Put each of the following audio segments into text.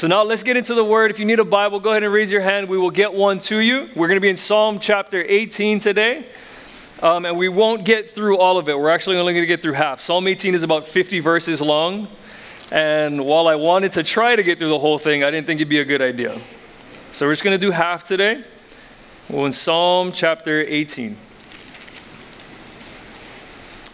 So now let's get into the word. If you need a Bible, go ahead and raise your hand. We will get one to you. We're going to be in Psalm chapter 18 today. Um, and we won't get through all of it. We're actually only going to get through half. Psalm 18 is about 50 verses long. And while I wanted to try to get through the whole thing, I didn't think it'd be a good idea. So we're just going to do half today. Well, in Psalm chapter 18.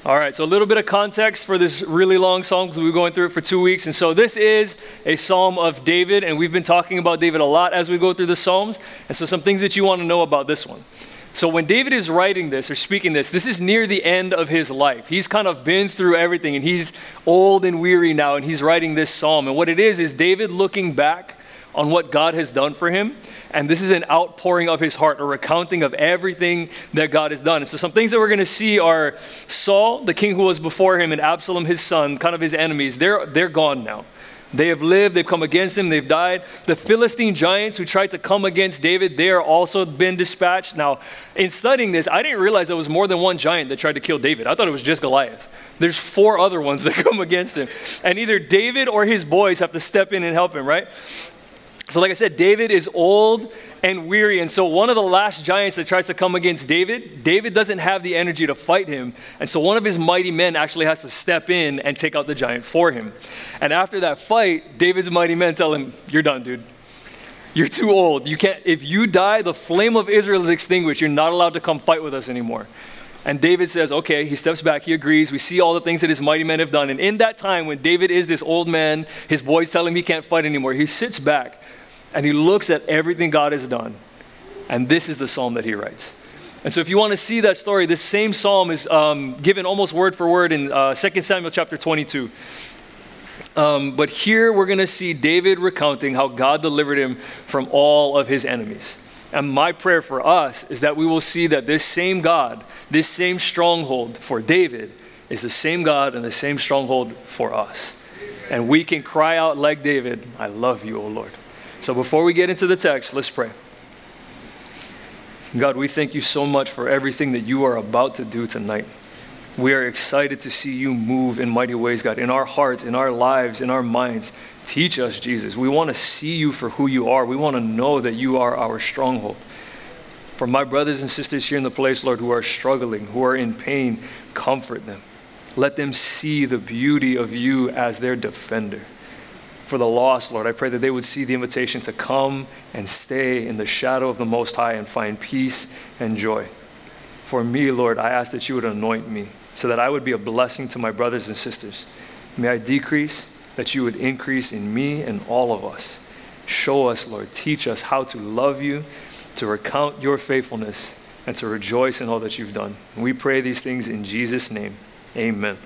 All right, so a little bit of context for this really long psalm because we've been going through it for two weeks. And so this is a psalm of David, and we've been talking about David a lot as we go through the psalms. And so some things that you want to know about this one. So when David is writing this or speaking this, this is near the end of his life. He's kind of been through everything, and he's old and weary now, and he's writing this psalm. And what it is is David looking back on what God has done for him. And this is an outpouring of his heart, a recounting of everything that God has done. And so, some things that we're going to see are Saul, the king who was before him, and Absalom, his son, kind of his enemies. They're, they're gone now. They have lived, they've come against him, they've died. The Philistine giants who tried to come against David, they are also been dispatched. Now, in studying this, I didn't realize there was more than one giant that tried to kill David. I thought it was just Goliath. There's four other ones that come against him. And either David or his boys have to step in and help him, right? So, like I said, David is old and weary. And so, one of the last giants that tries to come against David, David doesn't have the energy to fight him. And so, one of his mighty men actually has to step in and take out the giant for him. And after that fight, David's mighty men tell him, You're done, dude. You're too old. You can't, if you die, the flame of Israel is extinguished. You're not allowed to come fight with us anymore. And David says, okay, he steps back, he agrees. We see all the things that his mighty men have done. And in that time, when David is this old man, his boys tell him he can't fight anymore, he sits back and he looks at everything God has done. And this is the psalm that he writes. And so, if you want to see that story, this same psalm is um, given almost word for word in uh, 2 Samuel chapter 22. Um, but here we're going to see David recounting how God delivered him from all of his enemies. And my prayer for us is that we will see that this same God, this same stronghold for David, is the same God and the same stronghold for us. And we can cry out like David, I love you, O Lord. So before we get into the text, let's pray. God, we thank you so much for everything that you are about to do tonight. We are excited to see you move in mighty ways, God, in our hearts, in our lives, in our minds. Teach us, Jesus. We want to see you for who you are. We want to know that you are our stronghold. For my brothers and sisters here in the place, Lord, who are struggling, who are in pain, comfort them. Let them see the beauty of you as their defender for the lost, Lord. I pray that they would see the invitation to come and stay in the shadow of the Most High and find peace and joy. For me, Lord, I ask that you would anoint me so that I would be a blessing to my brothers and sisters. May I decrease, that you would increase in me and all of us. Show us, Lord, teach us how to love you, to recount your faithfulness, and to rejoice in all that you've done. And we pray these things in Jesus' name. Amen.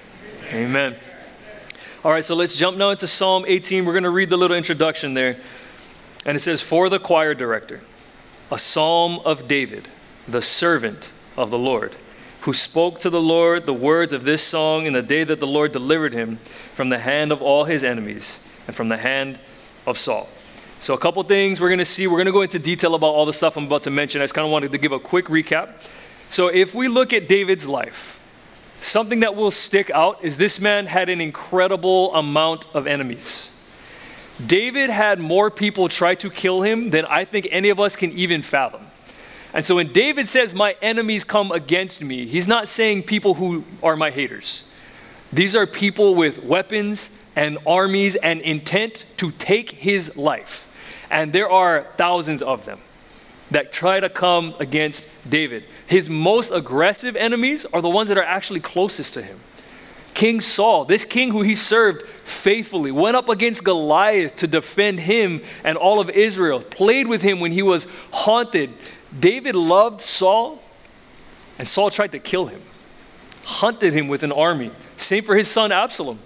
Amen. Amen. All right, so let's jump now into Psalm 18. We're going to read the little introduction there. And it says, For the choir director, a psalm of David, the servant of the Lord, who spoke to the Lord the words of this song in the day that the Lord delivered him from the hand of all his enemies and from the hand of Saul. So, a couple things we're going to see. We're going to go into detail about all the stuff I'm about to mention. I just kind of wanted to give a quick recap. So, if we look at David's life, Something that will stick out is this man had an incredible amount of enemies. David had more people try to kill him than I think any of us can even fathom. And so when David says, My enemies come against me, he's not saying people who are my haters. These are people with weapons and armies and intent to take his life. And there are thousands of them that try to come against David. His most aggressive enemies are the ones that are actually closest to him. King Saul, this king who he served faithfully, went up against Goliath to defend him and all of Israel, played with him when he was haunted. David loved Saul, and Saul tried to kill him, hunted him with an army. Same for his son Absalom.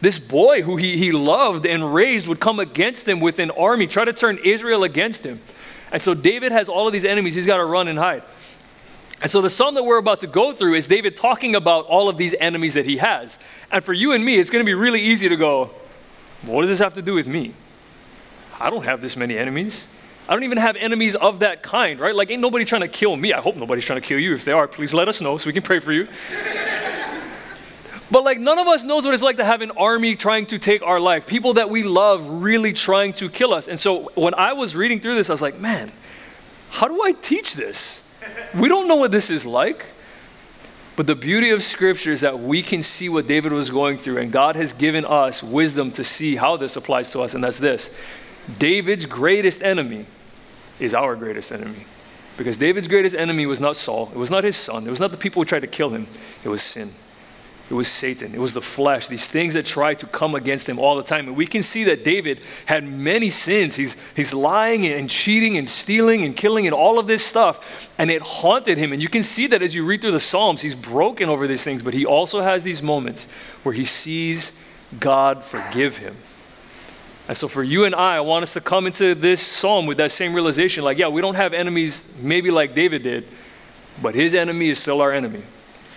This boy who he, he loved and raised would come against him with an army, try to turn Israel against him. And so David has all of these enemies he's got to run and hide. And so the psalm that we're about to go through is David talking about all of these enemies that he has. And for you and me, it's going to be really easy to go, what does this have to do with me? I don't have this many enemies. I don't even have enemies of that kind, right? Like, ain't nobody trying to kill me. I hope nobody's trying to kill you. If they are, please let us know so we can pray for you. But like none of us knows what it's like to have an army trying to take our life, people that we love really trying to kill us. And so when I was reading through this, I was like, man, how do I teach this? We don't know what this is like. But the beauty of Scripture is that we can see what David was going through, and God has given us wisdom to see how this applies to us, and that's this David's greatest enemy is our greatest enemy. Because David's greatest enemy was not Saul, it was not his son, it was not the people who tried to kill him, it was sin. It was Satan. It was the flesh, these things that try to come against him all the time. And we can see that David had many sins. He's, he's lying and cheating and stealing and killing and all of this stuff. And it haunted him. And you can see that as you read through the Psalms, he's broken over these things. But he also has these moments where he sees God forgive him. And so for you and I, I want us to come into this psalm with that same realization like, yeah, we don't have enemies maybe like David did, but his enemy is still our enemy.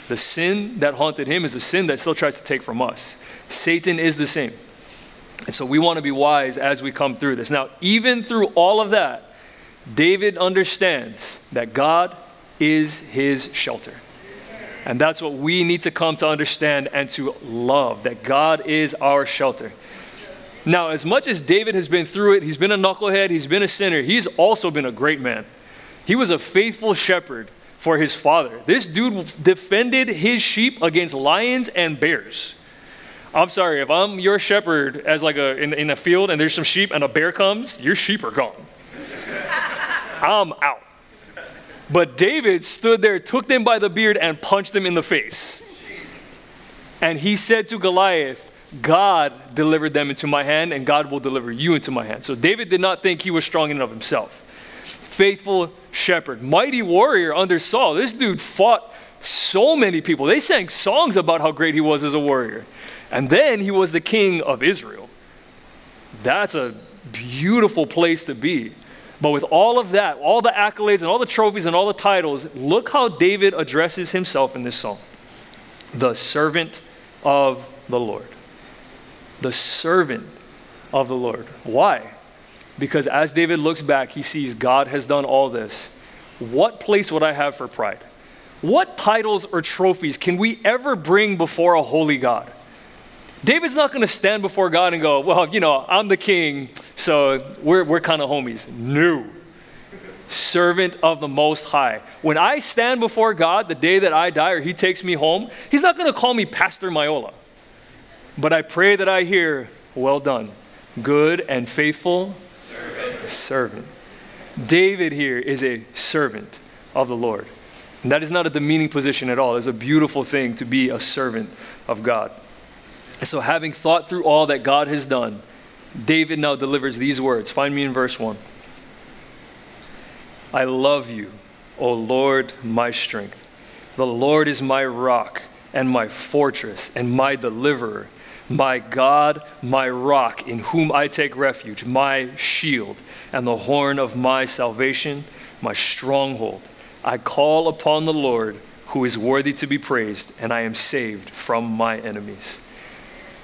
The sin that haunted him is a sin that still tries to take from us. Satan is the same. And so we want to be wise as we come through this. Now, even through all of that, David understands that God is his shelter. And that's what we need to come to understand and to love that God is our shelter. Now, as much as David has been through it, he's been a knucklehead, he's been a sinner, he's also been a great man. He was a faithful shepherd for his father. This dude defended his sheep against lions and bears. I'm sorry, if I'm your shepherd as like a in, in a field and there's some sheep and a bear comes, your sheep are gone. I'm out. But David stood there, took them by the beard, and punched them in the face. And he said to Goliath, God delivered them into my hand, and God will deliver you into my hand. So David did not think he was strong enough himself faithful shepherd, mighty warrior under Saul. This dude fought so many people. They sang songs about how great he was as a warrior. And then he was the king of Israel. That's a beautiful place to be. But with all of that, all the accolades and all the trophies and all the titles, look how David addresses himself in this song the servant of the Lord. The servant of the Lord. Why? Because as David looks back, he sees God has done all this. What place would I have for pride? What titles or trophies can we ever bring before a holy God? David's not going to stand before God and go, Well, you know, I'm the king, so we're, we're kind of homies. No. Servant of the Most High. When I stand before God the day that I die or He takes me home, He's not going to call me Pastor Myola. But I pray that I hear, Well done, good and faithful servant. David here is a servant of the Lord. And that is not a demeaning position at all. It's a beautiful thing to be a servant of God. And so, having thought through all that God has done, David now delivers these words. Find me in verse 1. I love you, O Lord, my strength. The Lord is my rock and my fortress and my deliverer my God, my rock, in whom I take refuge, my shield, and the horn of my salvation, my stronghold. I call upon the Lord, who is worthy to be praised, and I am saved from my enemies.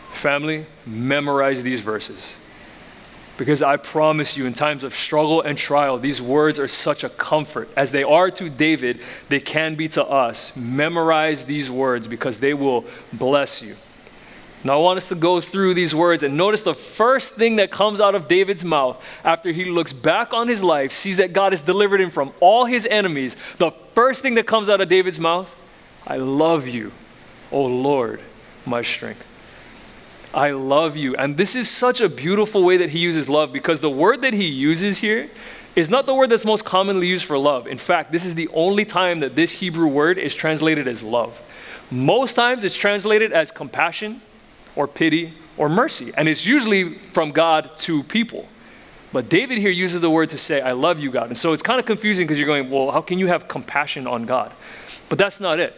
Family, memorize these verses. Because I promise you, in times of struggle and trial, these words are such a comfort. As they are to David, they can be to us. Memorize these words because they will bless you. Now, I want us to go through these words and notice the first thing that comes out of David's mouth after he looks back on his life, sees that God has delivered him from all his enemies. The first thing that comes out of David's mouth I love you, O Lord, my strength. I love you. And this is such a beautiful way that he uses love because the word that he uses here is not the word that's most commonly used for love. In fact, this is the only time that this Hebrew word is translated as love. Most times it's translated as compassion or pity or mercy. And it's usually from God to people. But David here uses the word to say, I love you, God. And so it's kind of confusing because you're going, well, how can you have compassion on God? But that's not it.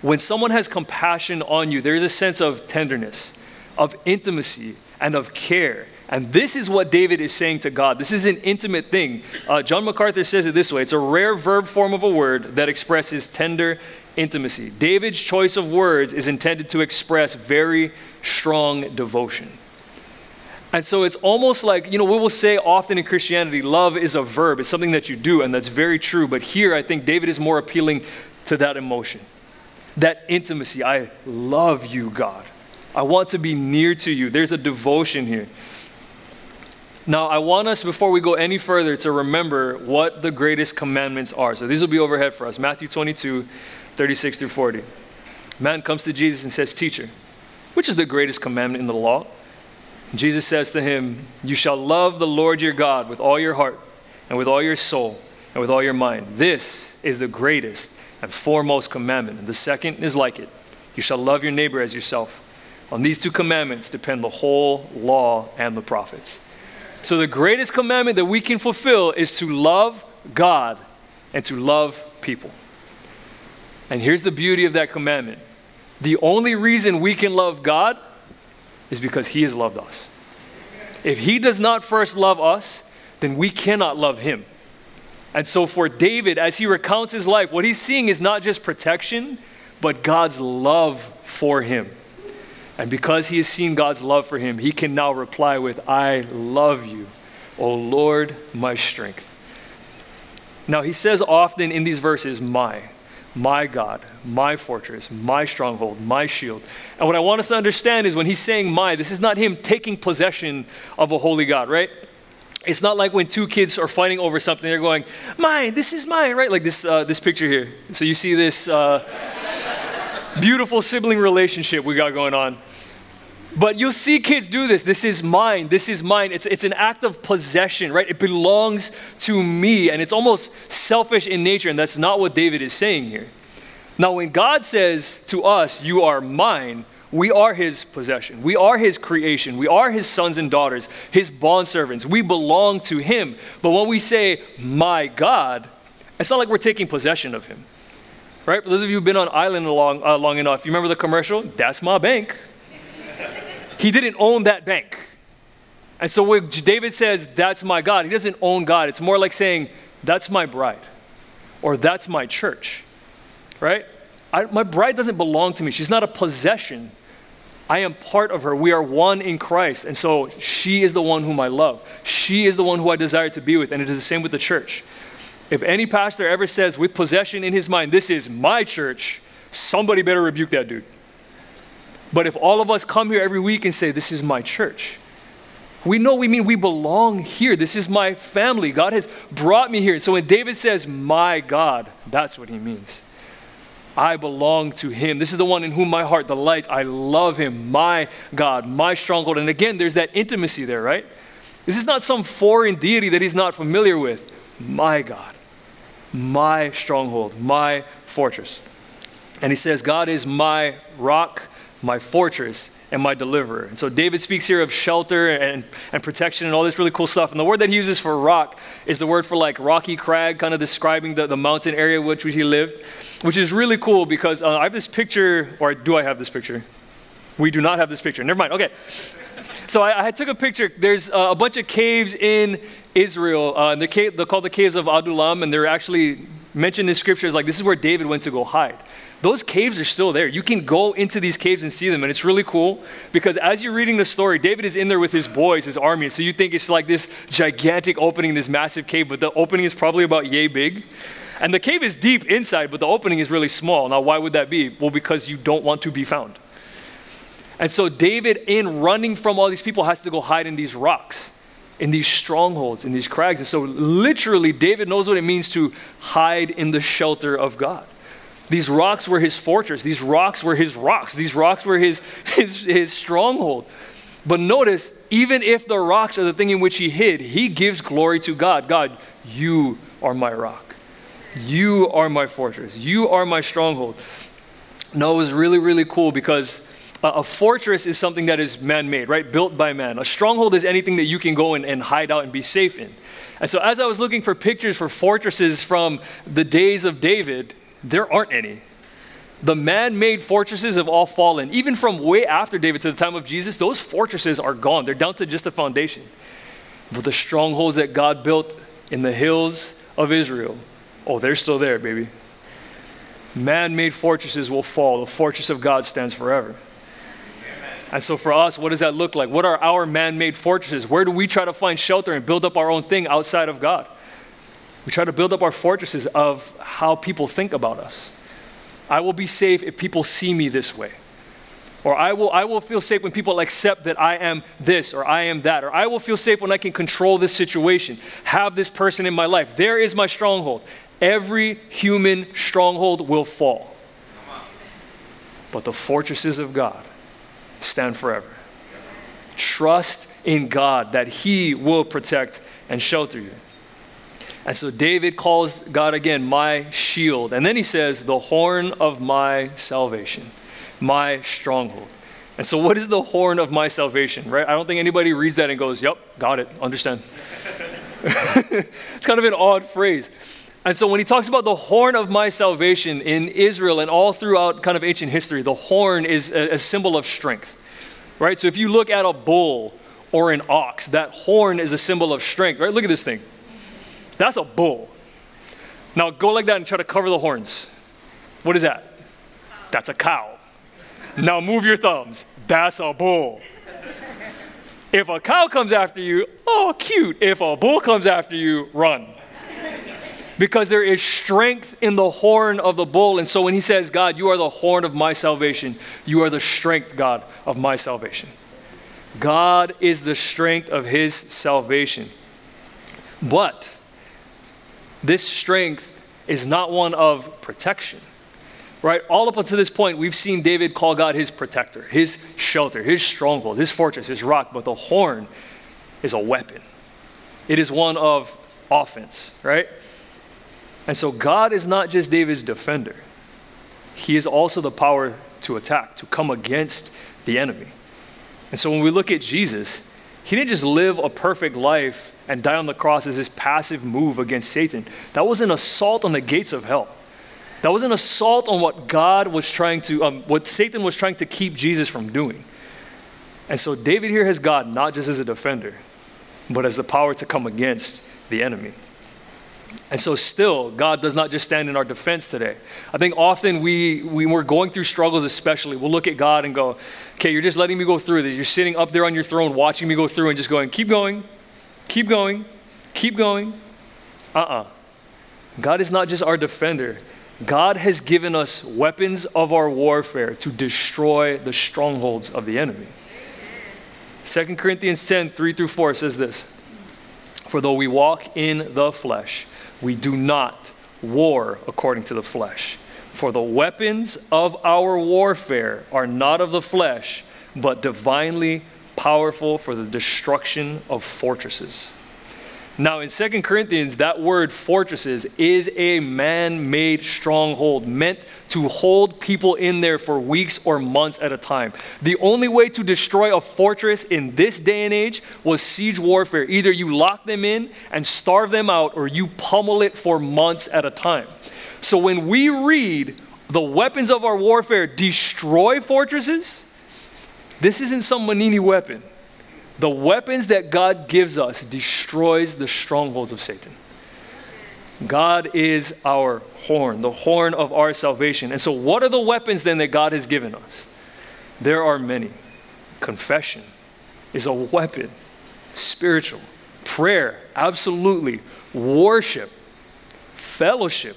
When someone has compassion on you, there is a sense of tenderness, of intimacy, and of care. And this is what David is saying to God. This is an intimate thing. Uh, John MacArthur says it this way it's a rare verb form of a word that expresses tender intimacy. David's choice of words is intended to express very strong devotion. And so it's almost like, you know, we will say often in Christianity, love is a verb. It's something that you do, and that's very true. But here, I think David is more appealing to that emotion. that intimacy. I love you, God. I want to be near to you. There's a devotion here. Now, I want us, before we go any further, to remember what the greatest commandments are. So these will be overhead for us Matthew 22, 36 through 40. Man comes to Jesus and says, Teacher, which is the greatest commandment in the law? Jesus says to him, You shall love the Lord your God with all your heart, and with all your soul, and with all your mind. This is the greatest and foremost commandment. And the second is like it You shall love your neighbor as yourself. On these two commandments depend the whole law and the prophets. So, the greatest commandment that we can fulfill is to love God and to love people. And here's the beauty of that commandment the only reason we can love God is because He has loved us. If He does not first love us, then we cannot love Him. And so, for David, as he recounts his life, what he's seeing is not just protection, but God's love for him. And because he has seen God's love for him, he can now reply with, I love you, O Lord, my strength. Now, he says often in these verses, my, my God, my fortress, my stronghold, my shield. And what I want us to understand is when he's saying my, this is not him taking possession of a holy God, right? It's not like when two kids are fighting over something, they're going, mine, this is mine, right? Like this, uh, this picture here. So you see this uh, beautiful sibling relationship we got going on. But you'll see kids do this. This is mine. This is mine. It's, it's an act of possession, right? It belongs to me. And it's almost selfish in nature. And that's not what David is saying here. Now, when God says to us, You are mine, we are his possession. We are his creation. We are his sons and daughters, his bondservants. We belong to him. But when we say, My God, it's not like we're taking possession of him. Right? For those of you who've been on island long, uh, long enough, you remember the commercial? That's my bank. He didn't own that bank. And so when David says, That's my God, he doesn't own God. It's more like saying, That's my bride, or That's my church, right? I, my bride doesn't belong to me. She's not a possession. I am part of her. We are one in Christ. And so she is the one whom I love. She is the one who I desire to be with. And it is the same with the church. If any pastor ever says with possession in his mind, This is my church, somebody better rebuke that dude. But if all of us come here every week and say, This is my church, we know we mean we belong here. This is my family. God has brought me here. So when David says, My God, that's what he means. I belong to him. This is the one in whom my heart delights. I love him, my God, my stronghold. And again, there's that intimacy there, right? This is not some foreign deity that he's not familiar with. My God, my stronghold, my fortress. And he says, God is my rock my fortress and my deliverer. And so David speaks here of shelter and, and protection and all this really cool stuff. And the word that he uses for rock is the word for like rocky crag, kind of describing the, the mountain area which he lived, which is really cool because uh, I have this picture, or do I have this picture? We do not have this picture. Never mind. Okay. So I, I took a picture. There's uh, a bunch of caves in Israel. Uh, they're, cave, they're called the caves of Adullam, and they're actually mentioned in scriptures like this is where David went to go hide those caves are still there. You can go into these caves and see them, and it's really cool because as you're reading the story, David is in there with his boys, his army. So you think it's like this gigantic opening, this massive cave, but the opening is probably about yay big. And the cave is deep inside, but the opening is really small. Now, why would that be? Well, because you don't want to be found. And so David, in running from all these people, has to go hide in these rocks, in these strongholds, in these crags. And so, literally, David knows what it means to hide in the shelter of God. These rocks were his fortress. These rocks were his rocks. These rocks were his, his, his stronghold. But notice, even if the rocks are the thing in which he hid, he gives glory to God. God, you are my rock. You are my fortress. You are my stronghold. No, it was really, really cool because a fortress is something that is man made, right? Built by man. A stronghold is anything that you can go and, and hide out and be safe in. And so, as I was looking for pictures for fortresses from the days of David, there aren't any. The man made fortresses have all fallen. Even from way after David to the time of Jesus, those fortresses are gone. They're down to just a foundation. But the strongholds that God built in the hills of Israel, oh, they're still there, baby. Man made fortresses will fall. The fortress of God stands forever. And so, for us, what does that look like? What are our man made fortresses? Where do we try to find shelter and build up our own thing outside of God? We try to build up our fortresses of how people think about us. I will be safe if people see me this way. Or I will, I will feel safe when people accept that I am this or I am that. Or I will feel safe when I can control this situation, have this person in my life. There is my stronghold. Every human stronghold will fall. But the fortresses of God stand forever. Trust in God that He will protect and shelter you. And so David calls God again, my shield. And then he says, the horn of my salvation, my stronghold. And so, what is the horn of my salvation, right? I don't think anybody reads that and goes, yep, got it, understand. it's kind of an odd phrase. And so, when he talks about the horn of my salvation in Israel and all throughout kind of ancient history, the horn is a, a symbol of strength, right? So, if you look at a bull or an ox, that horn is a symbol of strength, right? Look at this thing. That's a bull. Now go like that and try to cover the horns. What is that? That's a cow. Now move your thumbs. That's a bull. If a cow comes after you, oh, cute. If a bull comes after you, run. Because there is strength in the horn of the bull. And so when he says, God, you are the horn of my salvation, you are the strength, God, of my salvation. God is the strength of his salvation. But this strength is not one of protection. Right? All up until this point, we've seen David call God his protector, his shelter, his stronghold, his fortress, his rock, but the horn is a weapon. It is one of offense, right? And so God is not just David's defender, he is also the power to attack, to come against the enemy. And so when we look at Jesus, he didn't just live a perfect life and die on the cross as this passive move against Satan. That was an assault on the gates of hell. That was an assault on what God was trying to, um, what Satan was trying to keep Jesus from doing. And so David here has God not just as a defender, but as the power to come against the enemy. And so, still, God does not just stand in our defense today. I think often we, we, we're going through struggles, especially, we'll look at God and go, okay, you're just letting me go through this. You're sitting up there on your throne watching me go through and just going, keep going, keep going, keep going. Uh uh-uh. uh God is not just our defender, God has given us weapons of our warfare to destroy the strongholds of the enemy. 2 Corinthians 10 3 through 4 says this For though we walk in the flesh, we do not war according to the flesh. For the weapons of our warfare are not of the flesh, but divinely powerful for the destruction of fortresses. Now, in Second Corinthians, that word fortresses is a man made stronghold meant to hold people in there for weeks or months at a time. The only way to destroy a fortress in this day and age was siege warfare. Either you lock them in and starve them out, or you pummel it for months at a time. So when we read the weapons of our warfare destroy fortresses, this isn't some Manini weapon. The weapons that God gives us destroys the strongholds of Satan. God is our horn, the horn of our salvation. And so what are the weapons then that God has given us? There are many. Confession is a weapon. Spiritual. Prayer, absolutely. Worship, fellowship,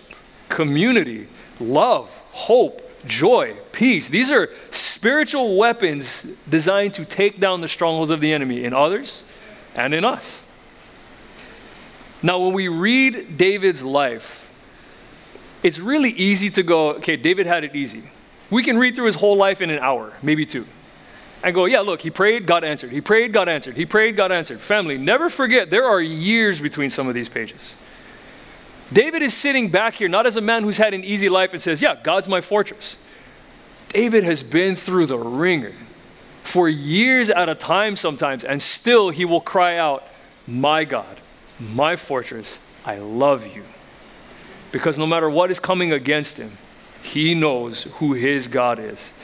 community, love, hope, joy, peace. These are spiritual weapons designed to take down the strongholds of the enemy in others and in us. Now, when we read David's life, it's really easy to go, okay, David had it easy. We can read through his whole life in an hour, maybe two, and go, yeah, look, he prayed, God answered. He prayed, God answered. He prayed, God answered. Family, never forget, there are years between some of these pages. David is sitting back here not as a man who's had an easy life and says, Yeah, God's my fortress. David has been through the wringer for years at a time sometimes, and still he will cry out, My God, my fortress, I love you. Because no matter what is coming against him, he knows who his God is.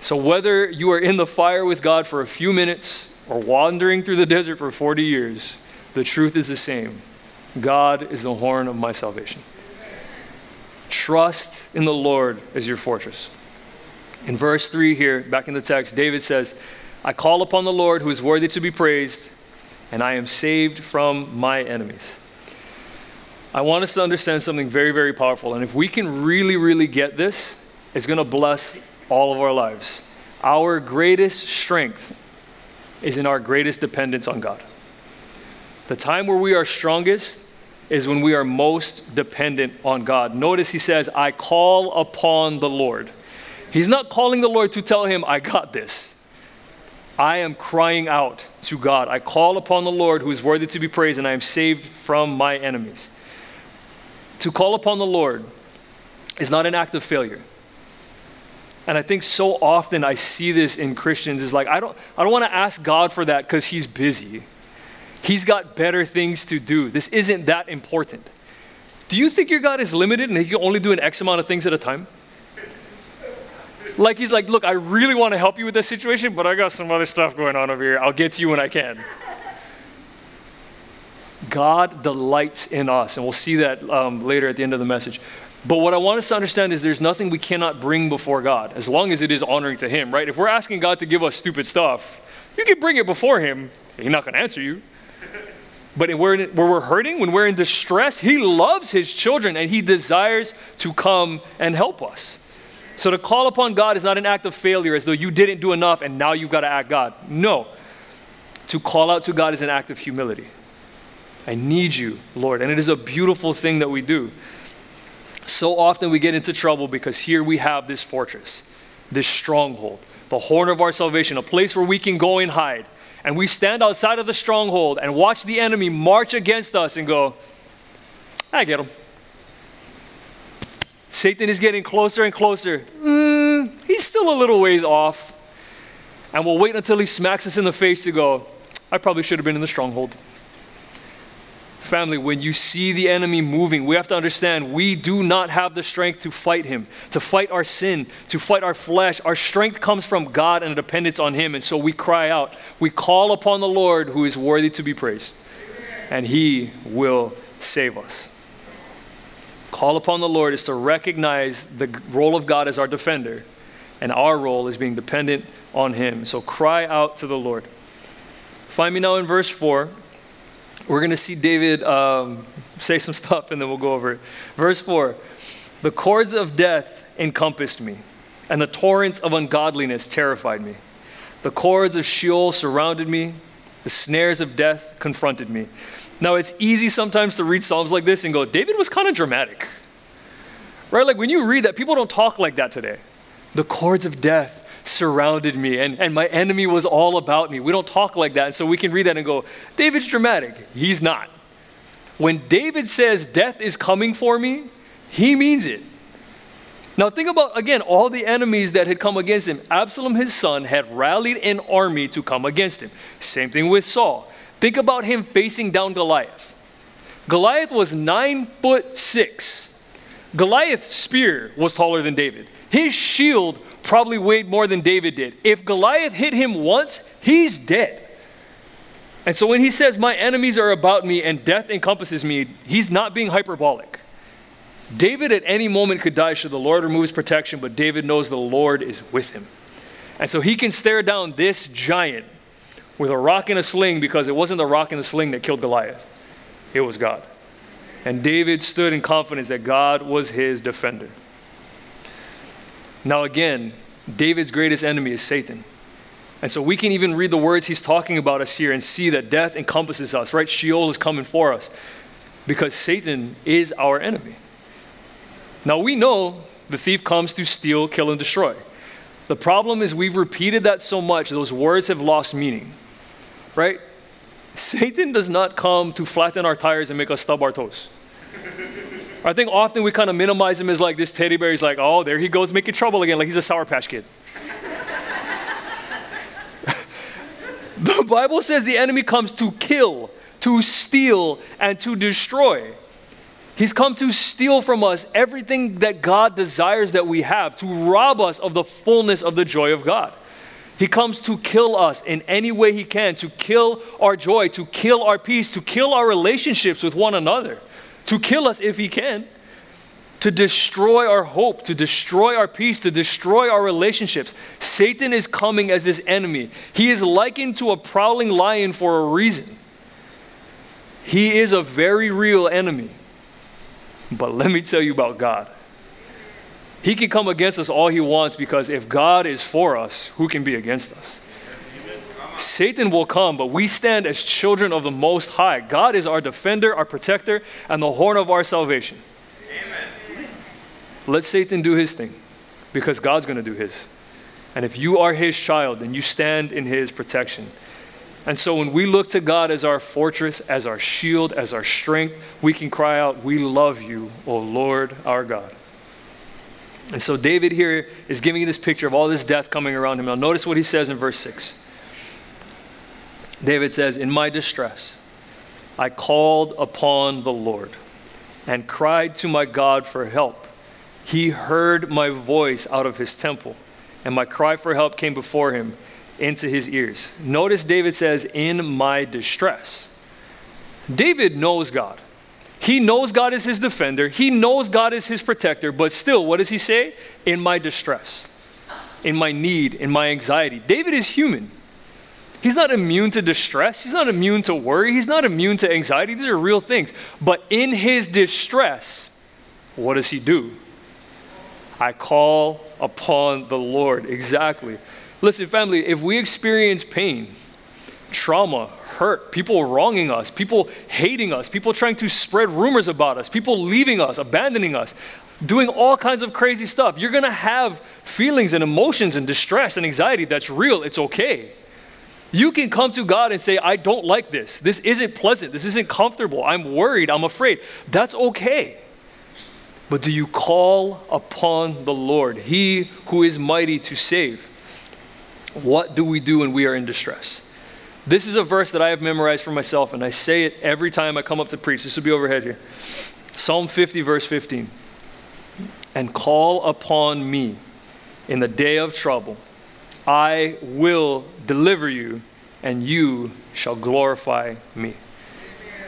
So whether you are in the fire with God for a few minutes or wandering through the desert for 40 years, the truth is the same. God is the horn of my salvation. Trust in the Lord as your fortress. In verse 3 here, back in the text, David says, I call upon the Lord who is worthy to be praised, and I am saved from my enemies. I want us to understand something very, very powerful. And if we can really, really get this, it's going to bless all of our lives. Our greatest strength is in our greatest dependence on God. The time where we are strongest is when we are most dependent on God. Notice he says, I call upon the Lord. He's not calling the Lord to tell him, I got this. I am crying out to God. I call upon the Lord who is worthy to be praised, and I am saved from my enemies. To call upon the Lord is not an act of failure. And I think so often I see this in Christians is like, I don't, I don't want to ask God for that because he's busy. He's got better things to do. This isn't that important. Do you think your God is limited and he can only do an X amount of things at a time? Like he's like, look, I really want to help you with this situation, but I got some other stuff going on over here. I'll get to you when I can. God delights in us, and we'll see that um, later at the end of the message. But what I want us to understand is there's nothing we cannot bring before God, as long as it is honoring to Him, right? If we're asking God to give us stupid stuff, you can bring it before Him. He's not going to answer you. But where we're hurting, when we're in distress, He loves His children and He desires to come and help us. So to call upon God is not an act of failure as though you didn't do enough and now you've got to act God. No. To call out to God is an act of humility. I need you, Lord. And it is a beautiful thing that we do. So often we get into trouble because here we have this fortress, this stronghold, the horn of our salvation, a place where we can go and hide. And we stand outside of the stronghold and watch the enemy march against us and go, I get him. Satan is getting closer and closer. Mm, he's still a little ways off. And we'll wait until he smacks us in the face to go, I probably should have been in the stronghold. Family, when you see the enemy moving, we have to understand we do not have the strength to fight him, to fight our sin, to fight our flesh. Our strength comes from God and a dependence on him. And so we cry out. We call upon the Lord who is worthy to be praised, and he will save us. Call upon the Lord is to recognize the role of God as our defender, and our role is being dependent on Him. So cry out to the Lord. Find me now in verse 4. We're going to see David um, say some stuff and then we'll go over it. Verse 4 The cords of death encompassed me, and the torrents of ungodliness terrified me. The cords of Sheol surrounded me, the snares of death confronted me. Now, it's easy sometimes to read Psalms like this and go, David was kind of dramatic. Right? Like when you read that, people don't talk like that today. The cords of death surrounded me and, and my enemy was all about me. We don't talk like that. So we can read that and go, David's dramatic. He's not. When David says, Death is coming for me, he means it. Now, think about again all the enemies that had come against him. Absalom, his son, had rallied an army to come against him. Same thing with Saul. Think about him facing down Goliath. Goliath was nine foot six. Goliath's spear was taller than David. His shield probably weighed more than David did. If Goliath hit him once, he's dead. And so when he says, My enemies are about me and death encompasses me, he's not being hyperbolic. David at any moment could die should the Lord remove his protection, but David knows the Lord is with him. And so he can stare down this giant with a rock and a sling because it wasn't the rock and the sling that killed Goliath, it was God. And David stood in confidence that God was his defender. Now, again, David's greatest enemy is Satan. And so we can even read the words he's talking about us here and see that death encompasses us, right? Sheol is coming for us because Satan is our enemy. Now we know the thief comes to steal, kill, and destroy. The problem is we've repeated that so much, those words have lost meaning right? Satan does not come to flatten our tires and make us stub our toes. I think often we kind of minimize him as like this teddy bear. He's like, oh, there he goes making trouble again, like he's a Sour Patch Kid. the Bible says the enemy comes to kill, to steal, and to destroy. He's come to steal from us everything that God desires that we have, to rob us of the fullness of the joy of God. He comes to kill us in any way he can, to kill our joy, to kill our peace, to kill our relationships with one another, to kill us if he can, to destroy our hope, to destroy our peace, to destroy our relationships. Satan is coming as this enemy. He is likened to a prowling lion for a reason. He is a very real enemy. But let me tell you about God. He can come against us all he wants because if God is for us, who can be against us? Satan will come, but we stand as children of the Most High. God is our defender, our protector, and the horn of our salvation. Amen. Let Satan do his thing because God's going to do his. And if you are his child, then you stand in his protection. And so when we look to God as our fortress, as our shield, as our strength, we can cry out, We love you, O Lord our God. And so David here is giving you this picture of all this death coming around him. Now, notice what he says in verse 6. David says, In my distress, I called upon the Lord and cried to my God for help. He heard my voice out of his temple, and my cry for help came before him into his ears. Notice David says, In my distress. David knows God. He knows God is his defender, he knows God is his protector, but still, what does he say? In my distress, in my need, in my anxiety. David is human. He's not immune to distress. He's not immune to worry. He's not immune to anxiety. These are real things. But in his distress, what does he do? I call upon the Lord. Exactly. Listen, family, if we experience pain, trauma, hurt, people wronging us, people hating us, people trying to spread rumors about us, people leaving us, abandoning us, doing all kinds of crazy stuff, you're gonna have feelings and emotions and distress and anxiety that's real. It's okay. You can come to God and say, I don't like this. This isn't pleasant. This isn't comfortable. I'm worried. I'm afraid. That's okay. But do you call upon the Lord, He who is mighty to save? What do we do when we are in distress? This is a verse that I have memorized for myself, and I say it every time I come up to preach. This will be overhead here. Psalm 50, verse 15. And call upon me in the day of trouble I will deliver you, and you shall glorify me.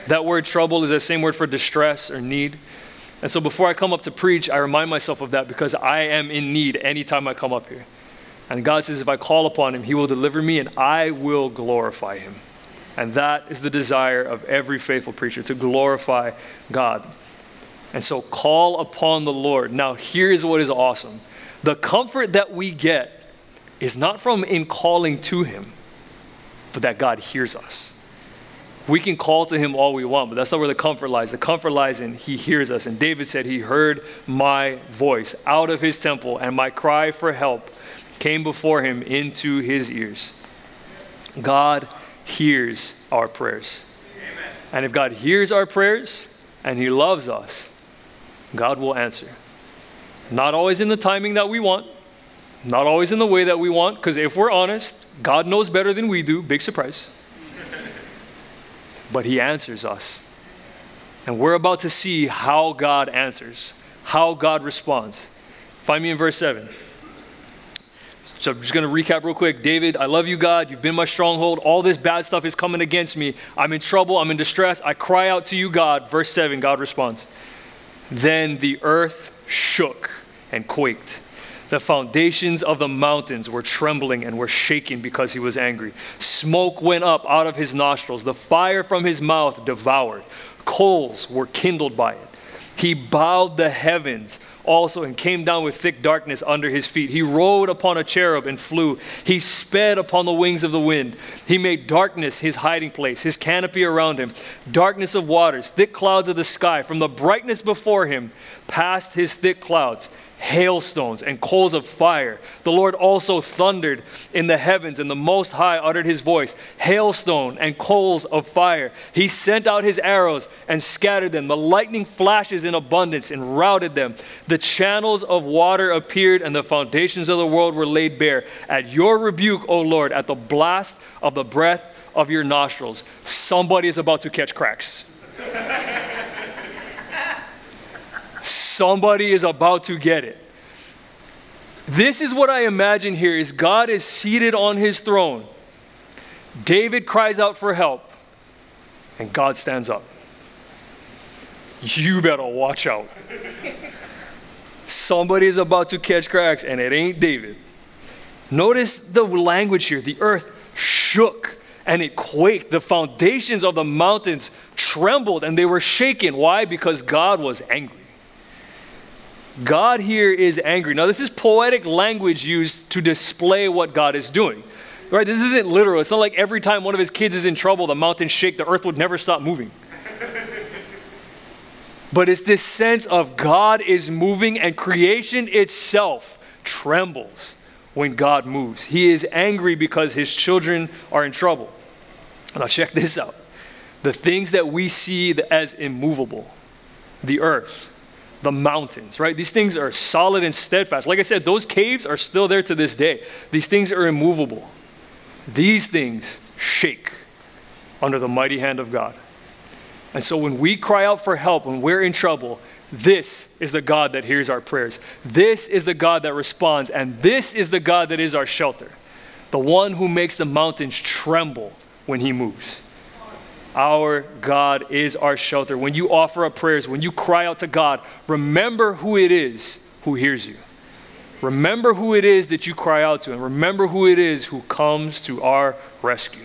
That word trouble is the same word for distress or need. And so before I come up to preach, I remind myself of that because I am in need anytime I come up here. And God says, if I call upon him, he will deliver me and I will glorify him. And that is the desire of every faithful preacher to glorify God. And so call upon the Lord. Now, here's what is awesome the comfort that we get is not from in calling to Him, but that God hears us. We can call to Him all we want, but that's not where the comfort lies. The comfort lies in He hears us. And David said, He heard my voice out of His temple, and my cry for help came before Him into His ears. God hears our prayers. Amen. And if God hears our prayers and He loves us, God will answer. Not always in the timing that we want, not always in the way that we want, because if we're honest, God knows better than we do. Big surprise. but He answers us. And we're about to see how God answers, how God responds. Find me in verse 7. So I'm just going to recap real quick. David, I love you, God. You've been my stronghold. All this bad stuff is coming against me. I'm in trouble. I'm in distress. I cry out to you, God. Verse 7, God responds. Then the earth shook and quaked the foundations of the mountains were trembling and were shaking because he was angry. Smoke went up out of his nostrils. The fire from his mouth devoured. Coals were kindled by it. He bowed the heavens also and came down with thick darkness under his feet. He rode upon a cherub and flew. He sped upon the wings of the wind. He made darkness his hiding place, his canopy around him, darkness of waters, thick clouds of the sky. From the brightness before him, past his thick clouds, hailstones and coals of fire. The Lord also thundered in the heavens, and the Most High uttered his voice hailstone and coals of fire. He sent out his arrows and scattered them. The lightning flashes in abundance and routed them. The channels of water appeared, and the foundations of the world were laid bare. At your rebuke, O Lord, at the blast of the breath of your nostrils, somebody is about to catch cracks. Somebody is about to get it. This is what I imagine here is God is seated on his throne. David cries out for help and God stands up. You better watch out. Somebody is about to catch cracks and it ain't David. Notice the language here. The earth shook and it quaked. The foundations of the mountains trembled and they were shaken. Why? Because God was angry. God here is angry. Now, this is poetic language used to display what God is doing. Right? This isn't literal. It's not like every time one of his kids is in trouble, the mountains shake, the earth would never stop moving. but it's this sense of God is moving and creation itself trembles when God moves. He is angry because his children are in trouble. Now, check this out the things that we see as immovable, the earth, the mountains, right? These things are solid and steadfast. Like I said, those caves are still there to this day. These things are immovable. These things shake under the mighty hand of God. And so when we cry out for help, when we're in trouble, this is the God that hears our prayers. This is the God that responds. And this is the God that is our shelter, the one who makes the mountains tremble when he moves. Our God is our shelter. When you offer up prayers, when you cry out to God, remember who it is who hears you. Remember who it is that you cry out to, and remember who it is who comes to our rescue.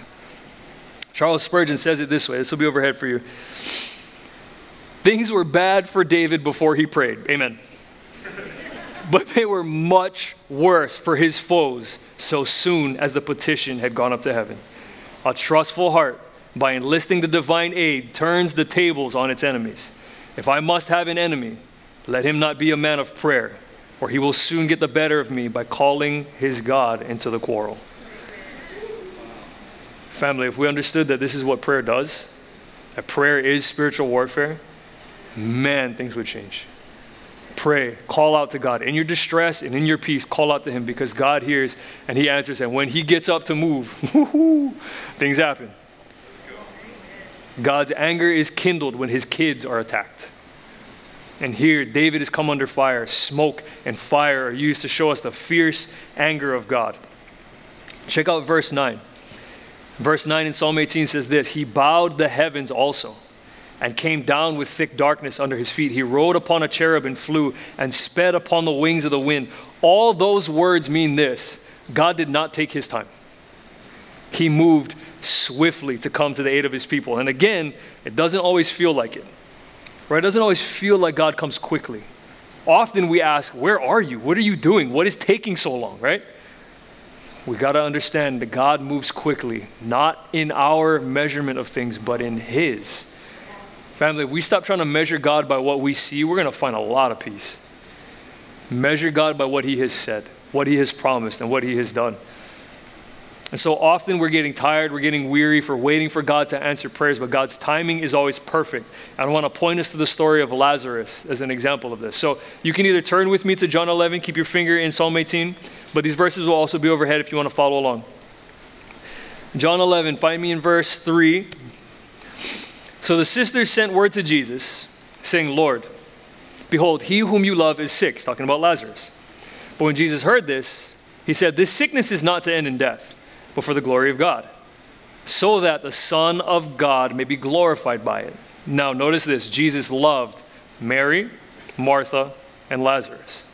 Charles Spurgeon says it this way this will be overhead for you. Things were bad for David before he prayed. Amen. But they were much worse for his foes so soon as the petition had gone up to heaven. A trustful heart, by enlisting the divine aid, turns the tables on its enemies. If I must have an enemy, let him not be a man of prayer or he will soon get the better of me by calling his God into the quarrel. Family, if we understood that this is what prayer does, that prayer is spiritual warfare, man, things would change. Pray, call out to God. In your distress and in your peace, call out to Him because God hears and He answers. And when He gets up to move, things happen. God's anger is kindled when His kids are attacked. And here, David has come under fire. Smoke and fire are used to show us the fierce anger of God. Check out verse 9. Verse 9 in Psalm 18 says this He bowed the heavens also and came down with thick darkness under his feet. He rode upon a cherub and flew and sped upon the wings of the wind. All those words mean this God did not take his time. He moved swiftly to come to the aid of his people. And again, it doesn't always feel like it. Right? It doesn't always feel like God comes quickly. Often we ask, Where are you? What are you doing? What is taking so long, right? We got to understand that God moves quickly, not in our measurement of things, but in His. Family, if we stop trying to measure God by what we see, we're going to find a lot of peace. Measure God by what He has said, what He has promised, and what He has done. And so often we're getting tired, we're getting weary for waiting for God to answer prayers, but God's timing is always perfect. I want to point us to the story of Lazarus as an example of this. So you can either turn with me to John 11, keep your finger in Psalm 18, but these verses will also be overhead if you want to follow along. John 11, find me in verse 3. So the sisters sent word to Jesus, saying, Lord, behold, he whom you love is sick, talking about Lazarus. But when Jesus heard this, he said, This sickness is not to end in death but for the glory of God, so that the Son of God may be glorified by it. Now, notice this Jesus loved Mary, Martha, and Lazarus.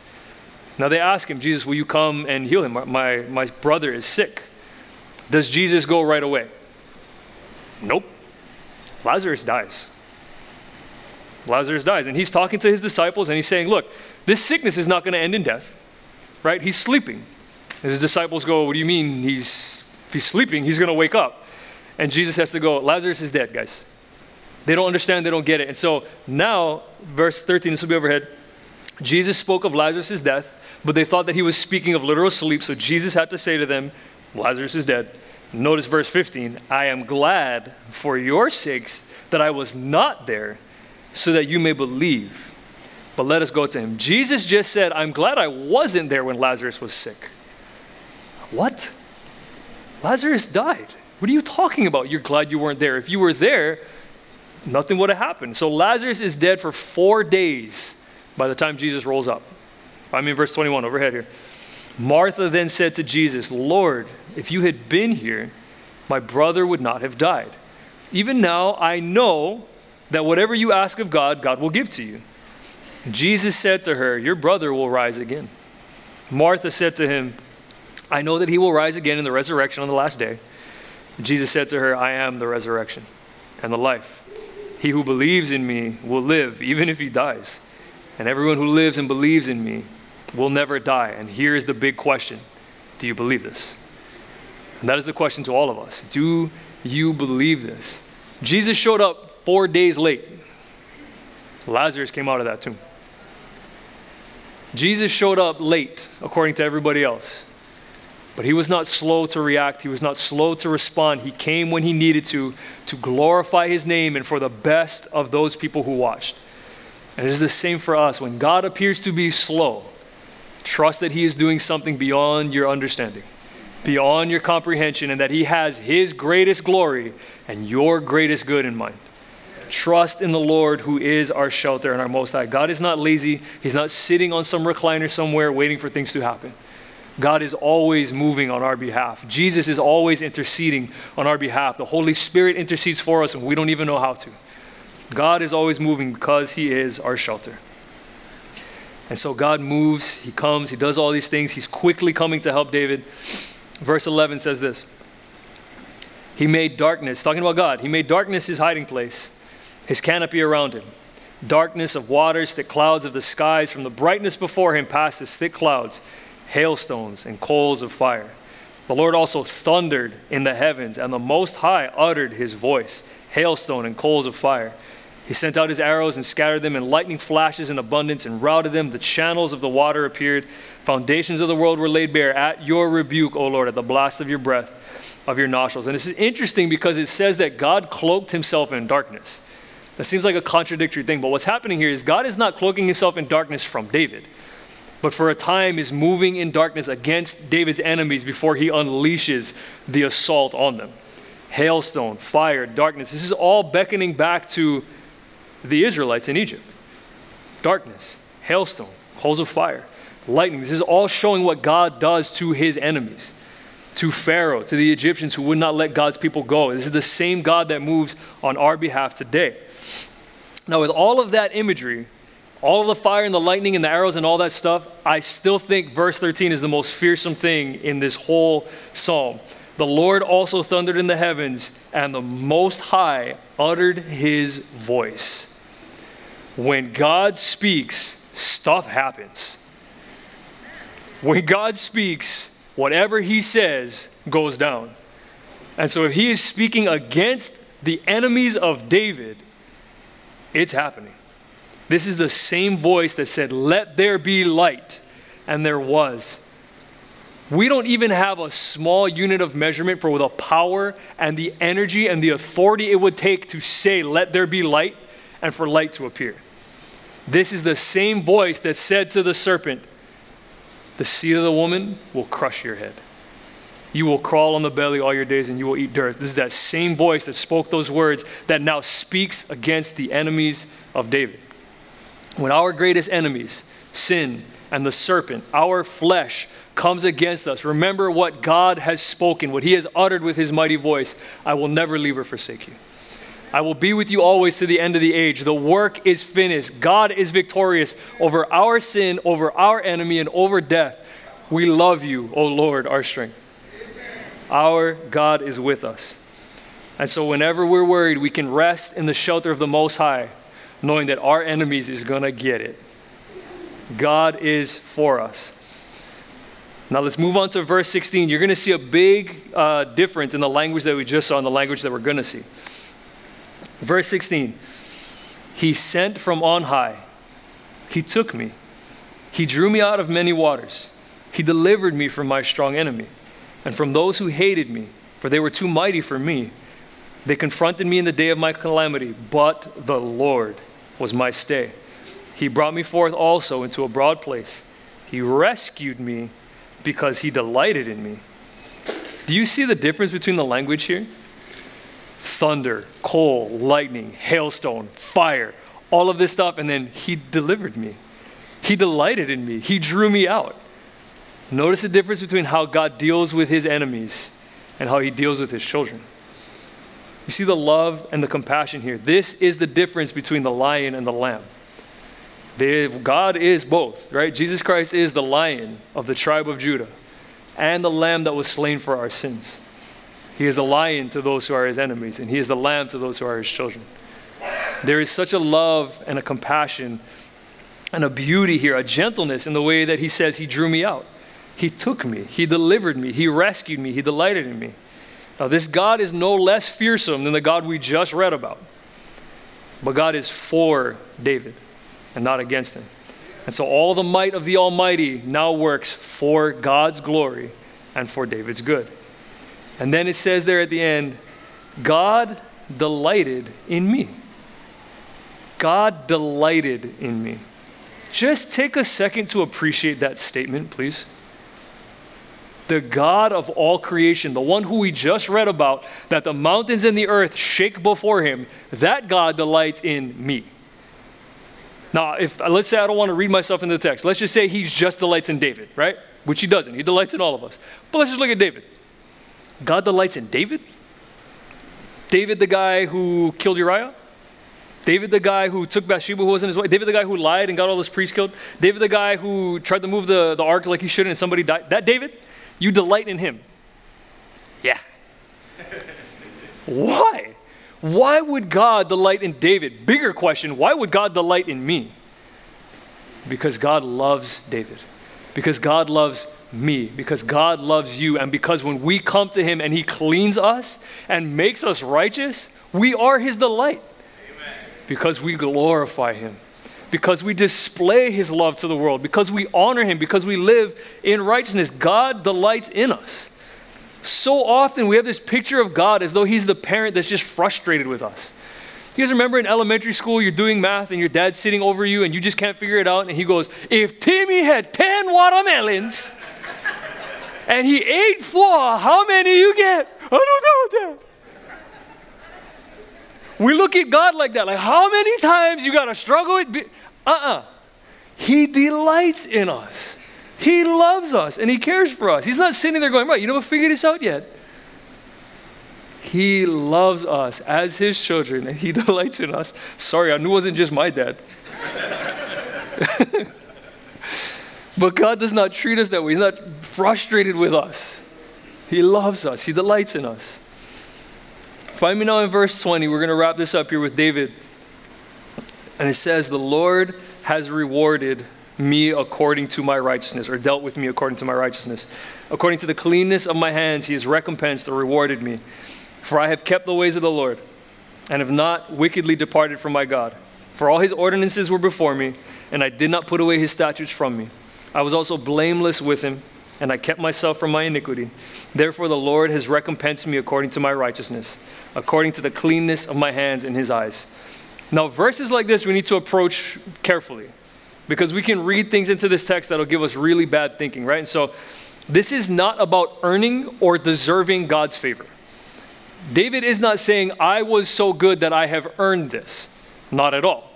Now they ask him, Jesus, will you come and heal him? My, my brother is sick. Does Jesus go right away? Nope. Lazarus dies. Lazarus dies. And he's talking to his disciples and he's saying, Look, this sickness is not going to end in death, right? He's sleeping. And his disciples go, What do you mean he's if he's sleeping, he's going to wake up. And Jesus has to go, Lazarus is dead, guys. They don't understand, they don't get it. And so now, verse 13, this will be overhead. Jesus spoke of Lazarus' death, but they thought that he was speaking of literal sleep. So Jesus had to say to them, Lazarus is dead. Notice verse 15 I am glad for your sakes that I was not there, so that you may believe. But let us go to him. Jesus just said, I'm glad I wasn't there when Lazarus was sick. What? Lazarus died. What are you talking about? You're glad you weren't there. If you were there, nothing would have happened. So Lazarus is dead for four days by the time Jesus rolls up. I mean, verse 21, overhead here. Martha then said to Jesus, Lord, if you had been here, my brother would not have died. Even now, I know that whatever you ask of God, God will give to you. Jesus said to her, Your brother will rise again. Martha said to him, I know that he will rise again in the resurrection on the last day. Jesus said to her, I am the resurrection and the life. He who believes in me will live, even if he dies. and everyone who lives and believes in me will never die. And here is the big question Do you believe this? And that is the question to all of us. Do you believe this? Jesus showed up four days late. Lazarus came out of that tomb. Jesus showed up late, according to everybody else. But he was not slow to react. He was not slow to respond. He came when he needed to, to glorify his name and for the best of those people who watched. And it is the same for us. When God appears to be slow, trust that he is doing something beyond your understanding, beyond your comprehension, and that he has his greatest glory and your greatest good in mind. Trust in the Lord who is our shelter and our most high. God is not lazy. He's not sitting on some recliner somewhere waiting for things to happen. God is always moving on our behalf. Jesus is always interceding on our behalf. The Holy Spirit intercedes for us and we don't even know how to. God is always moving because He is our shelter. And so God moves, He comes, He does all these things. He's quickly coming to help David. Verse 11 says this He made darkness, talking about God, He made darkness His hiding place, His canopy around Him. Darkness of waters, thick clouds of the skies, from the brightness before Him past His thick clouds hailstones, and coals of fire. The Lord also thundered in the heavens, and the Most High uttered his voice, hailstone and coals of fire. He sent out his arrows and scattered them, and lightning flashes in abundance and routed them. The channels of the water appeared. Foundations of the world were laid bare at your rebuke, O Lord, at the blast of your breath, of your nostrils. And this is interesting because it says that God cloaked himself in darkness. That seems like a contradictory thing, but what's happening here is God is not cloaking himself in darkness from David but for a time is moving in darkness against David's enemies before he unleashes the assault on them. Hailstone, fire, darkness. This is all beckoning back to the Israelites in Egypt. Darkness, hailstone, coals of fire, lightning. This is all showing what God does to his enemies, to Pharaoh, to the Egyptians who would not let God's people go. This is the same God that moves on our behalf today. Now, with all of that imagery, all of the fire and the lightning and the arrows and all that stuff, I still think verse 13 is the most fearsome thing in this whole psalm. The Lord also thundered in the heavens, and the Most High uttered his voice. When God speaks, stuff happens. When God speaks, whatever he says goes down. And so if he is speaking against the enemies of David, it's happening. This is the same voice that said, Let there be light, and there was. We don't even have a small unit of measurement for the power and the energy and the authority it would take to say, Let there be light, and for light to appear. This is the same voice that said to the serpent, The seed of the woman will crush your head. You will crawl on the belly all your days and you will eat dirt. This is that same voice that spoke those words that now speaks against the enemies of David. When our greatest enemies, sin and the serpent, our flesh, comes against us, remember what God has spoken, what He has uttered with His mighty voice I will never leave or forsake you. I will be with you always to the end of the age. The work is finished. God is victorious over our sin, over our enemy, and over death. We love you, O Lord, our strength. Our God is with us. And so, whenever we're worried, we can rest in the shelter of the Most High knowing that our enemies is going to get it. God is for us. Now let's move on to verse 16. You're going to see a big uh, difference in the language that we just saw and the language that we're going to see. Verse 16 He sent from on high, He took me, He drew me out of many waters, He delivered me from my strong enemy, and from those who hated me, for they were too mighty for me. They confronted me in the day of my calamity, but the Lord was my stay. He brought me forth also into a broad place. He rescued me because he delighted in me. Do you see the difference between the language here? Thunder, coal, lightning, hailstone, fire, all of this stuff, and then he delivered me. He delighted in me. He drew me out. Notice the difference between how God deals with his enemies and how he deals with his children. You see the love and the compassion here. This is the difference between the lion and the lamb. God is both, right? Jesus Christ is the lion of the tribe of Judah and the lamb that was slain for our sins. He is the lion to those who are his enemies, and he is the lamb to those who are his children. There is such a love and a compassion and a beauty here, a gentleness in the way that he says he drew me out. He took me, he delivered me, he rescued me, he delighted in me. Now, this God is no less fearsome than the God we just read about. But God is for David and not against him. And so all the might of the Almighty now works for God's glory and for David's good. And then it says there at the end, God delighted in me. God delighted in me. Just take a second to appreciate that statement, please. The God of all creation, the one who we just read about, that the mountains and the earth shake before him, that God delights in me. Now, if let's say I don't want to read myself in the text, let's just say he just delights in David, right? Which he doesn't. He delights in all of us. But let's just look at David. God delights in David? David, the guy who killed Uriah? David, the guy who took Bathsheba, who wasn't his wife? David, the guy who lied and got all those priests killed? David, the guy who tried to move the, the ark like he shouldn't and somebody died? That David? You delight in him. Yeah. Why? Why would God delight in David? Bigger question why would God delight in me? Because God loves David. Because God loves me. Because God loves you. And because when we come to Him and He cleans us and makes us righteous, we are His delight. Amen. Because we glorify Him. Because we display His love to the world. Because we honor Him. Because we live in righteousness. God delights in us. So often we have this picture of God as though He's the parent that's just frustrated with us. You guys remember in elementary school, you're doing math and your dad's sitting over you and you just can't figure it out, and he goes, If Timmy had 10 watermelons and he ate four, how many you get? I don't know, Dad. We look at God like that, like how many times you got to struggle with? Uh uh-uh. uh He delights in us. He loves us and He cares for us. He's not sitting there going, right, you never figured this out yet. He loves us as His children and He delights in us. Sorry, I knew it wasn't just my dad. but God does not treat us that way. He's not frustrated with us. He loves us, He delights in us. Find me now in verse 20. We're going to wrap this up here with David. And it says, The Lord has rewarded me according to my righteousness, or dealt with me according to my righteousness. According to the cleanness of my hands, he has recompensed or rewarded me. For I have kept the ways of the Lord, and have not wickedly departed from my God. For all his ordinances were before me, and I did not put away his statutes from me. I was also blameless with him, and I kept myself from my iniquity. Therefore, the Lord has recompensed me according to my righteousness, according to the cleanness of my hands in his eyes. Now, verses like this we need to approach carefully because we can read things into this text that'll give us really bad thinking, right? And so this is not about earning or deserving God's favor. David is not saying, I was so good that I have earned this. Not at all.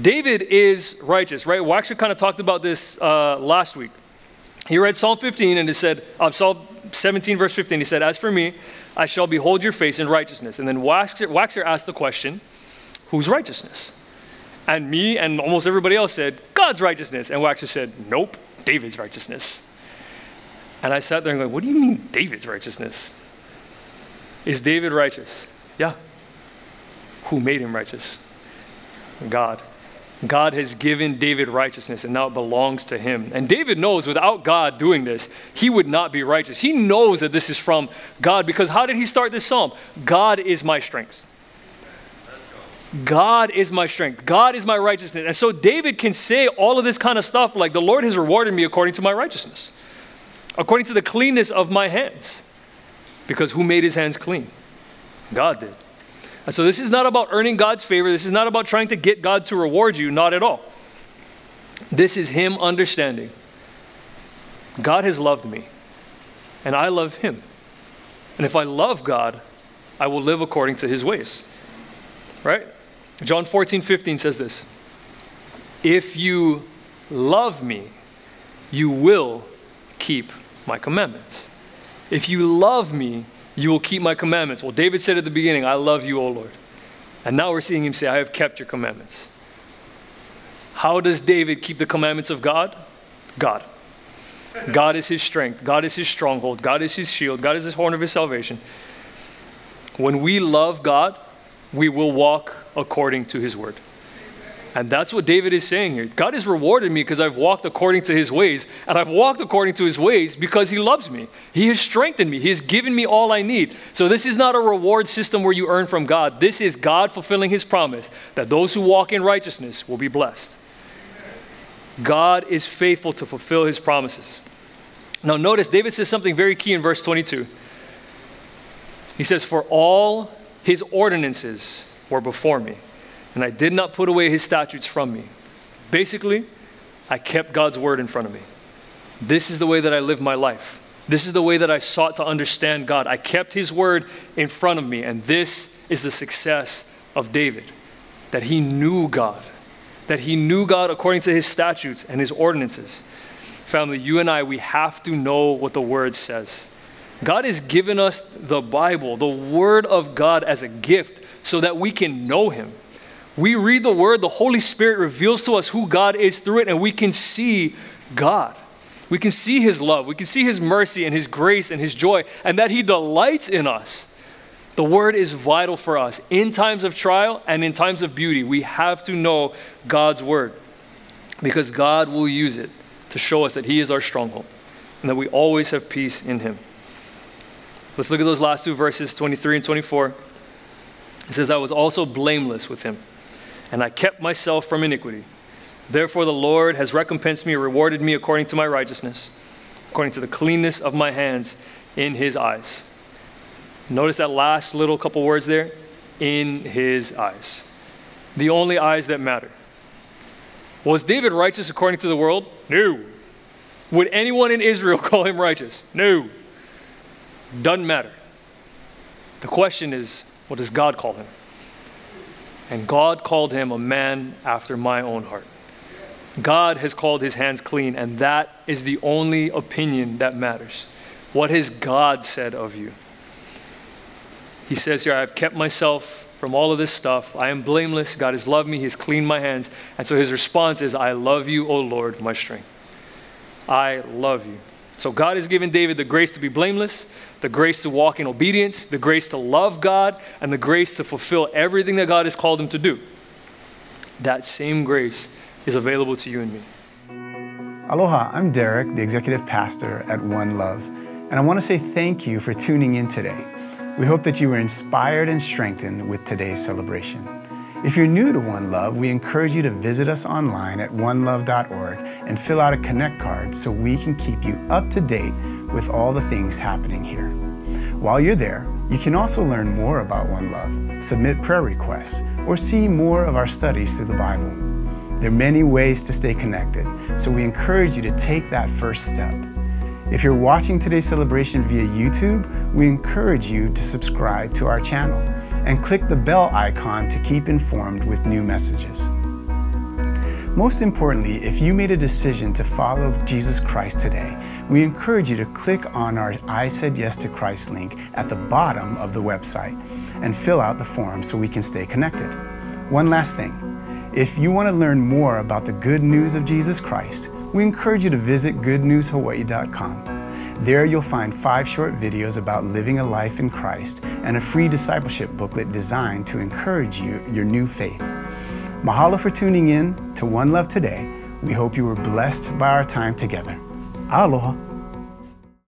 David is righteous, right? We actually kind of talked about this uh, last week. He read Psalm 15 and it said, uh, Psalm 17, verse 15, he said, As for me, I shall behold your face in righteousness. And then Waxer, Waxer asked the question, Whose righteousness? And me and almost everybody else said, God's righteousness. And Waxer said, Nope, David's righteousness. And I sat there and going, What do you mean, David's righteousness? Is David righteous? Yeah. Who made him righteous? God. God has given David righteousness and now it belongs to him. And David knows without God doing this, he would not be righteous. He knows that this is from God because how did he start this psalm? God is my strength. God is my strength. God is my righteousness. And so David can say all of this kind of stuff like, the Lord has rewarded me according to my righteousness, according to the cleanness of my hands. Because who made his hands clean? God did. And so this is not about earning God's favor. This is not about trying to get God to reward you. Not at all. This is him understanding God has loved me, and I love him. And if I love God, I will live according to his ways. Right? John 14, 15 says this If you love me, you will keep my commandments. If you love me, you will keep my commandments. Well, David said at the beginning, I love you, O Lord. And now we're seeing him say, I have kept your commandments. How does David keep the commandments of God? God. God is his strength. God is his stronghold. God is his shield. God is his horn of his salvation. When we love God, we will walk according to his word. And that's what David is saying here. God has rewarded me because I've walked according to his ways, and I've walked according to his ways because he loves me. He has strengthened me, he has given me all I need. So, this is not a reward system where you earn from God. This is God fulfilling his promise that those who walk in righteousness will be blessed. God is faithful to fulfill his promises. Now, notice David says something very key in verse 22. He says, For all his ordinances were before me and I did not put away his statutes from me. Basically, I kept God's word in front of me. This is the way that I live my life. This is the way that I sought to understand God. I kept his word in front of me, and this is the success of David that he knew God, that he knew God according to his statutes and his ordinances. Family, you and I, we have to know what the word says. God has given us the Bible, the word of God, as a gift so that we can know him we read the word, the Holy Spirit reveals to us who God is through it, and we can see God. We can see His love, we can see His mercy and His grace and His joy, and that He delights in us. The word is vital for us in times of trial and in times of beauty. We have to know God's word because God will use it to show us that He is our stronghold and that we always have peace in Him. Let's look at those last two verses, 23 and 24. It says, I was also blameless with Him and I kept myself from iniquity. Therefore, the Lord has recompensed me, rewarded me according to my righteousness, according to the cleanness of my hands in his eyes. Notice that last little couple words there in his eyes. The only eyes that matter. Was David righteous according to the world? No. Would anyone in Israel call him righteous? No. Doesn't matter. The question is, what does God call him? And God called him a man after my own heart. God has called his hands clean, and that is the only opinion that matters. What has God said of you? He says here, I have kept myself from all of this stuff. I am blameless. God has loved me. He has cleaned my hands. And so his response is, I love you, O Lord, my strength. I love you. So God has given David the grace to be blameless, the grace to walk in obedience, the grace to love God, and the grace to fulfill everything that God has called him to do. That same grace is available to you and me. Aloha, I'm Derek, the executive pastor at One Love, and I want to say thank you for tuning in today. We hope that you were inspired and strengthened with today's celebration. If you're new to One Love, we encourage you to visit us online at onelove.org and fill out a Connect card so we can keep you up to date with all the things happening here. While you're there, you can also learn more about One Love, submit prayer requests, or see more of our studies through the Bible. There are many ways to stay connected, so we encourage you to take that first step. If you're watching today's celebration via YouTube, we encourage you to subscribe to our channel and click the bell icon to keep informed with new messages. Most importantly, if you made a decision to follow Jesus Christ today, we encourage you to click on our I Said Yes to Christ link at the bottom of the website and fill out the form so we can stay connected. One last thing. If you want to learn more about the good news of Jesus Christ, we encourage you to visit goodnewshawaii.com there you'll find five short videos about living a life in Christ and a free discipleship booklet designed to encourage you your new faith. Mahalo for tuning in to One Love today. We hope you were blessed by our time together. Aloha.